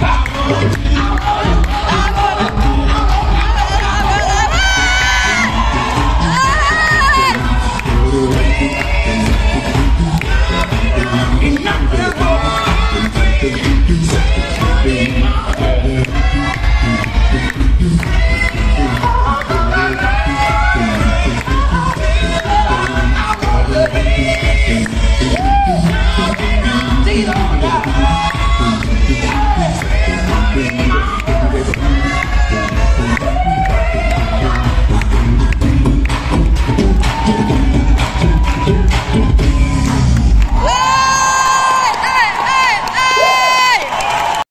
Bye.